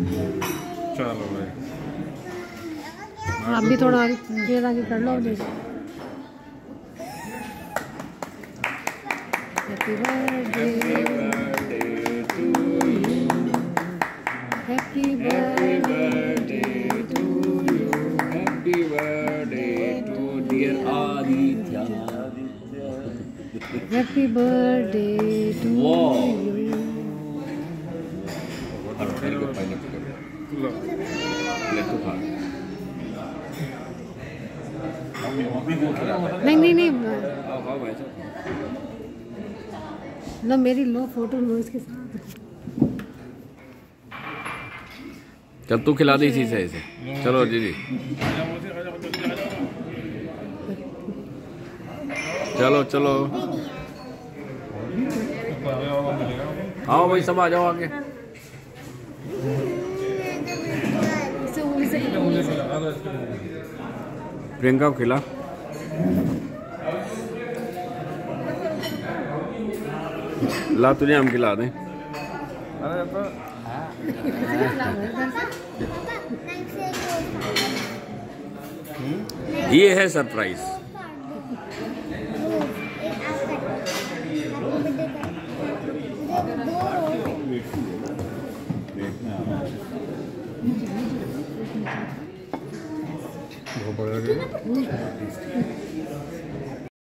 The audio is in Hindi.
चलो भाई। आप भी थोड़ा ये आगे कर लो happy birthday happy birthday to you happy birthday to dear Aditya happy birthday to तू नहीं नहीं नहीं। लो मेरी लो फ़ोटो लो इसके साथ। चल तू खिला दे इसी से इसे। चलो दीदी चलो चलो। आओ भाई सब आ जाओ आगे। प्रियंका को खिला। ला तुझे हम खिला दें। ये है सरप्राइज़। Baba bayağı